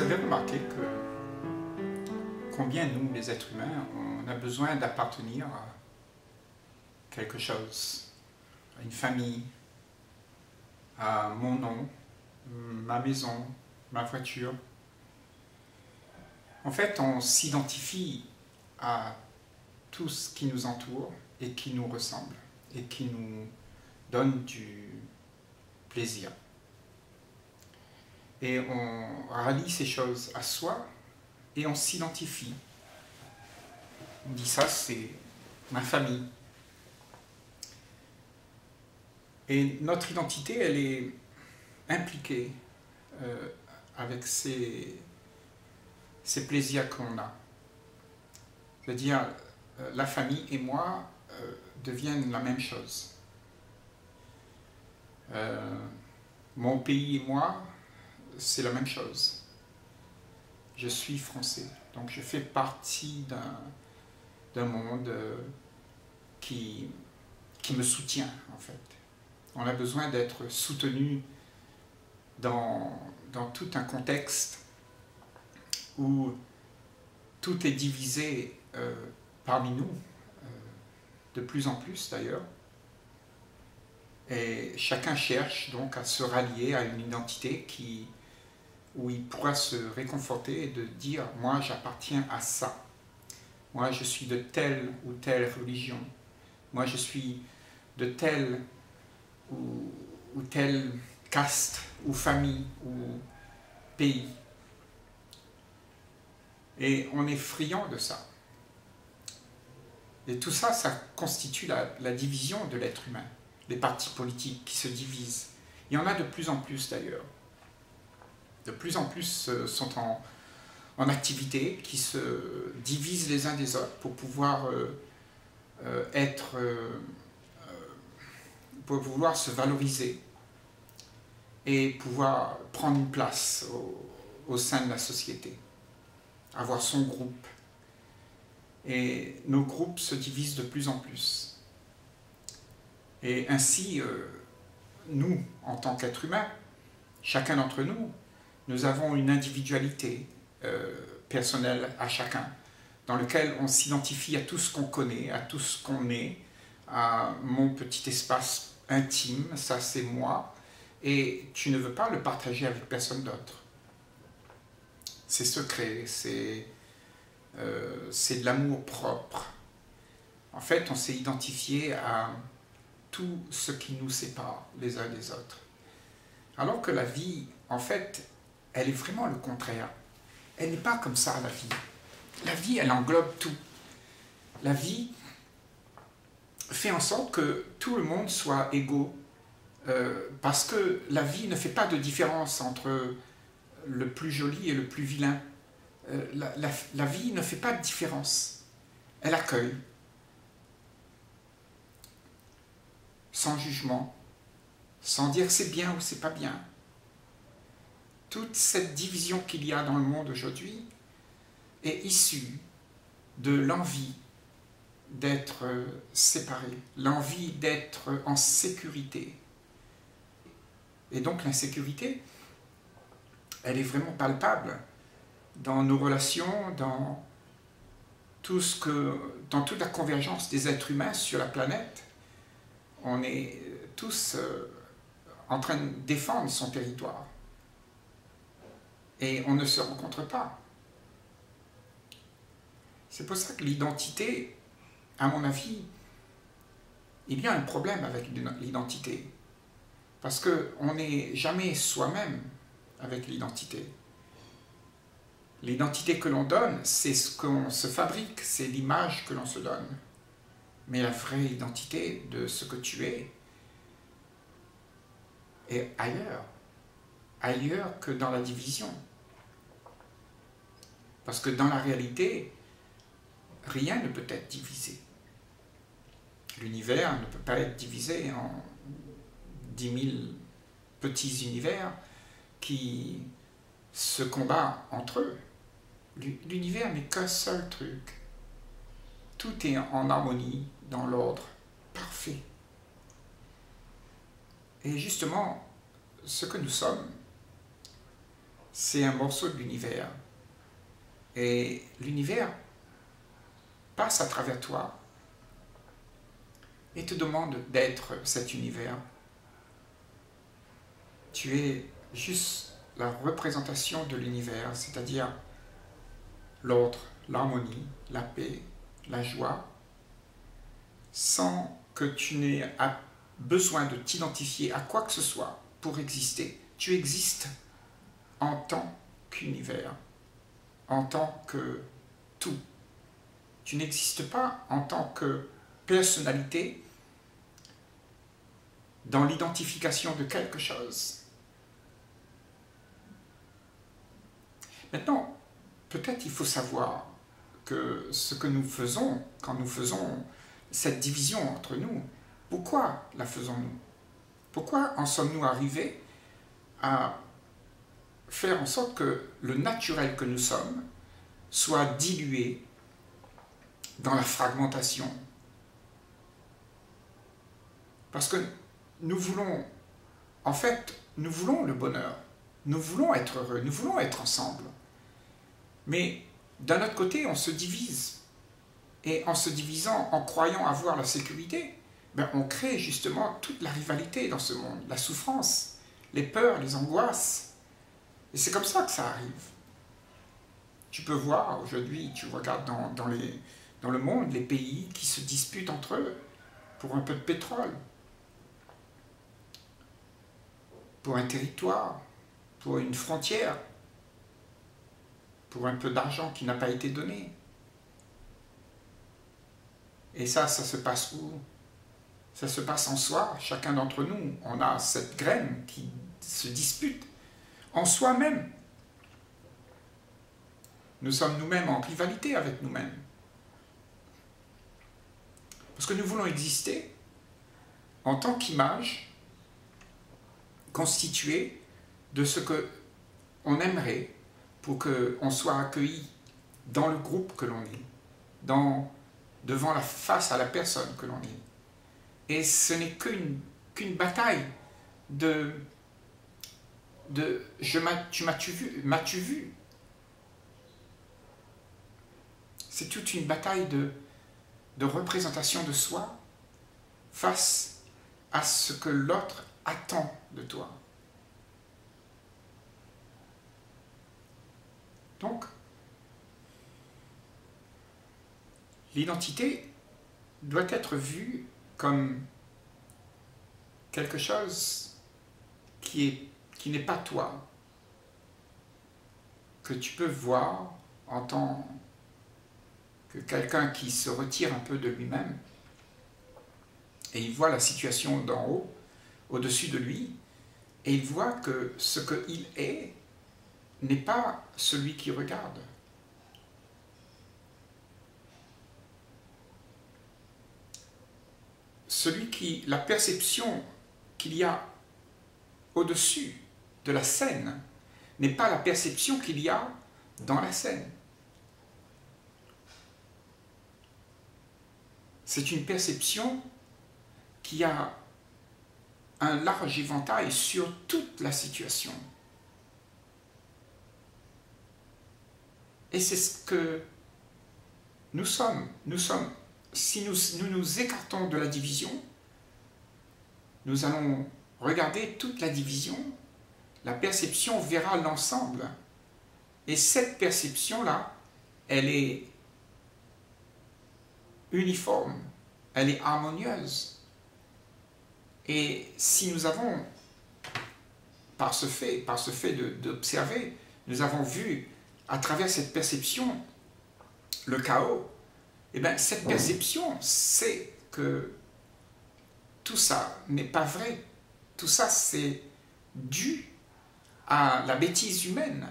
Vous avez remarqué que combien nous, les êtres humains, on a besoin d'appartenir à quelque chose, à une famille, à mon nom, ma maison, ma voiture. En fait, on s'identifie à tout ce qui nous entoure et qui nous ressemble et qui nous donne du plaisir. Et on rallie ces choses à soi et on s'identifie. On dit ça, c'est ma famille. Et notre identité, elle est impliquée euh, avec ces, ces plaisirs qu'on a. C'est-à-dire, euh, la famille et moi euh, deviennent la même chose. mon pays et moi, c'est la même chose. Je suis français, donc je fais partie d'un monde qui, qui me soutient en fait. On a besoin d'être soutenu dans, tout un contexte où tout est divisé euh, parmi nous, euh, de plus en plus d'ailleurs. Et chacun cherche donc à se rallier à une identité qui, où il pourra se réconforter et de dire moi j'appartiens à ça. Moi je suis de telle ou telle religion. Moi je suis de telle ou, telle caste ou famille ou pays. Et on est friand de ça. Et tout ça, ça constitue la, division de l'être humain, les partis politiques qui se divisent. Il y en a de plus en plus d'ailleurs. De plus en plus euh, sont en, en, activité, qui se divisent les uns des autres pour pouvoir euh, euh, être pour vouloir se valoriser et pouvoir prendre une place au, sein de la société, avoir son groupe. Et nos groupes se divisent de plus en plus. Et ainsi, nous, en tant qu'êtres humains, chacun d'entre nous, nous avons une individualité euh, personnelle à chacun, dans lequel on s'identifie à tout ce qu'on connaît, à tout ce qu'on est, à mon petit espace intime, ça c'est moi, et tu ne veux pas le partager avec personne d'autre. C'est secret, c'est euh, de l'amour propre. En fait, on s'est identifié à tout ce qui nous sépare les uns des autres. Alors que la vie, en fait, elle est vraiment le contraire. Elle n'est pas comme ça, la vie. La vie, elle englobe tout. La vie, fait en sorte que tout le monde soit égaux, euh, parce que la vie ne fait pas de différence entre le plus joli et le plus vilain. Euh, la, vie ne fait pas de différence. Elle accueille, sans jugement, sans dire c'est bien ou c'est pas bien. Toute cette division qu'il y a dans le monde aujourd'hui est issue de l'envie d'être séparé, l'envie d'être en sécurité. Et donc l'insécurité, elle est vraiment palpable dans nos relations, dans, dans toute la convergence des êtres humains sur la planète. On est tous euh, en train de défendre son territoire. Et on ne se rencontre pas. C'est pour ça que l'identité à mon avis, il y a un problème avec l'identité. Parce qu'on n'est jamais soi-même avec l'identité. L'identité que l'on donne, c'est ce qu'on se fabrique, c'est l'image que l'on se donne. Mais la vraie identité de ce que tu es est ailleurs. Ailleurs que dans la division. Parce que dans la réalité, rien ne peut être divisé l'univers ne peut pas être divisé en dix mille petits univers qui se combattent entre eux. L'univers n'est qu'un seul truc. Tout est en harmonie, dans l'ordre parfait. Et justement, ce que nous sommes, c'est un morceau de l'univers. Et l'univers passe à travers toi et te demande d'être cet univers. Tu es juste la représentation de l'univers, c'est-à-dire l'ordre, l'harmonie, la paix, la joie, sans que tu n'aies besoin de t'identifier à quoi que ce soit pour exister. Tu existes en tant qu'univers, en tant que tout. Tu n'existes pas en tant que personnalité dans l'identification de quelque chose. Maintenant, peut-être il faut savoir que ce que nous faisons quand nous faisons cette division entre nous, pourquoi la faisons-nous? Pourquoi en sommes-nous arrivés à faire en sorte que le naturel que nous sommes soit dilué dans la fragmentation Parce que nous voulons, en fait, nous voulons le bonheur, nous voulons être heureux, nous voulons être ensemble. Mais d'un autre côté, on se divise. Et en se divisant, en croyant avoir la sécurité, ben, on crée justement toute la rivalité dans ce monde, la souffrance, les peurs, les angoisses. Et c'est comme ça que ça arrive. Tu peux voir aujourd'hui, tu regardes dans, dans, le monde les pays qui se disputent entre eux pour un peu de pétrole, pour un territoire, pour une frontière, pour un peu d'argent qui n'a pas été donné. Et ça, ça se passe où? Ça se passe en soi. Chacun d'entre nous, on a cette graine qui se dispute en soi-même. Nous sommes nous-mêmes en rivalité avec nous-mêmes. Parce que nous voulons exister en tant qu'image constituée de ce que on aimerait pour qu'on soit accueilli dans le groupe que l'on est, devant la face à la personne que l'on est. Et ce n'est qu'une qu'une bataille de, de je tu m'as-tu vu, m'as-tu vu? C'est toute une bataille de, de représentation de soi face à ce que l'autre attend de toi. Donc, l'identité doit être vue comme quelque chose qui est qui n'est pas toi, que tu peux voir en tant que quelqu'un qui se retire un peu de lui-même et il voit la situation d'en haut, au-dessus de lui, et il voit que ce qu'il est n'est pas celui qui regarde. Celui qui, la perception qu'il y a au-dessus de la scène n'est pas la perception qu'il y a dans la scène. C'est une perception qui a un large éventail sur toute la situation. Et c'est ce que nous sommes. Nous sommes. Si nous, nous nous écartons de la division, nous allons regarder toute la division. La perception verra l'ensemble. Et cette perception-là, elle est uniforme, elle est harmonieuse. Et si nous avons, par ce fait, par ce fait d'observer, nous avons vu à travers cette perception, le chaos, et eh bien, cette perception c'est que tout ça n'est pas vrai. Tout ça, c'est dû à la bêtise humaine.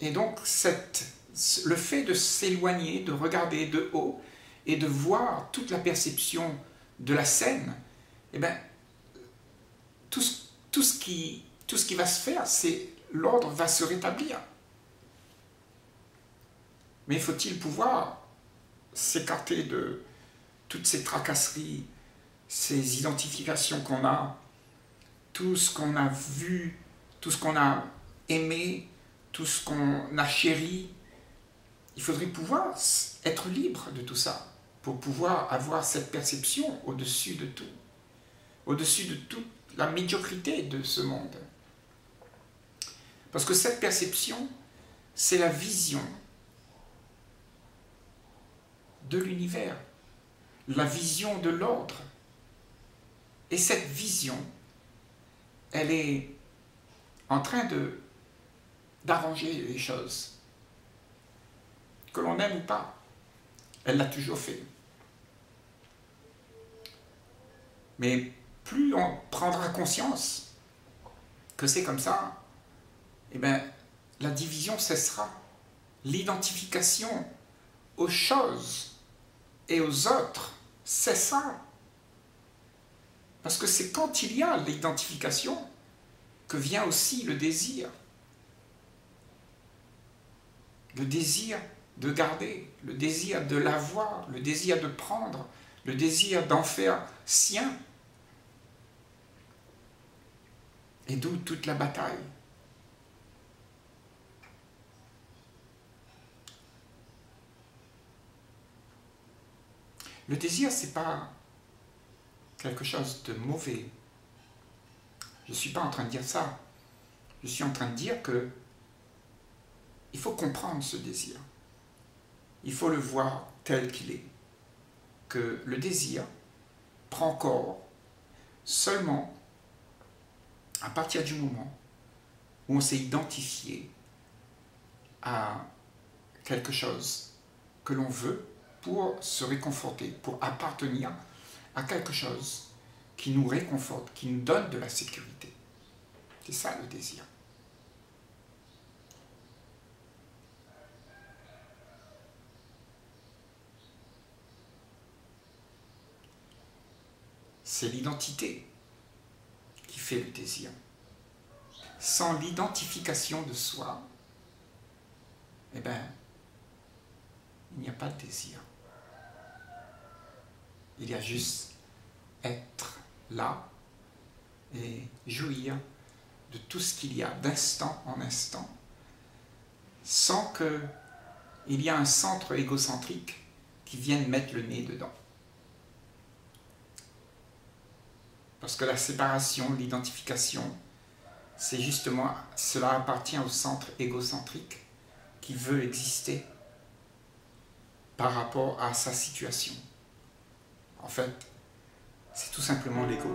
Et donc, le fait de s'éloigner, de regarder de haut et de voir toute la perception de la scène, eh bien, tout, ce qui, tout ce qui va se faire, c'est l'ordre va se rétablir. Mais faut-il pouvoir s'écarter de toutes ces tracasseries, ces identifications qu'on a, tout ce qu'on a vu, tout ce qu'on a aimé, tout ce qu'on a chéri. Il faudrait pouvoir être libre de tout ça pour pouvoir avoir cette perception au-dessus de tout, au-dessus de toute la médiocrité de ce monde. Parce que cette perception, c'est la vision de l'univers, la vision de l'ordre. Et cette vision, elle est en train d'arranger les choses. Que l'on aime ou pas, elle l'a toujours fait. Mais plus on prendra conscience que c'est comme ça, eh bien, la division cessera. L'identification aux choses et aux autres cessera. Parce que c'est quand il y a l'identification que vient aussi le désir. Le désir de garder, le désir de l'avoir, le désir de prendre, le désir d'en faire sien. Et d'où toute la bataille. Le désir, c'est pas quelque chose de mauvais. Je ne suis pas en train de dire ça. Je suis en train de dire que il faut comprendre ce désir. Il faut le voir tel qu'il est. Que le désir prend corps seulement à partir du moment où on s'est identifié à quelque chose que l'on veut pour se réconforter, pour appartenir à quelque chose qui nous réconforte, qui nous donne de la sécurité. C'est ça le désir. C'est l'identité qui fait le désir. Sans l'identification de soi, eh bien, il n'y a pas de désir. Il y a juste être là et jouir de tout ce qu'il y a d'instant en instant, sans qu'il y ait un centre égocentrique qui vienne mettre le nez dedans. Parce que la séparation, l'identification, c'est justement, cela appartient au centre égocentrique qui veut exister par rapport à sa situation. En fait, tout simplement l'ego.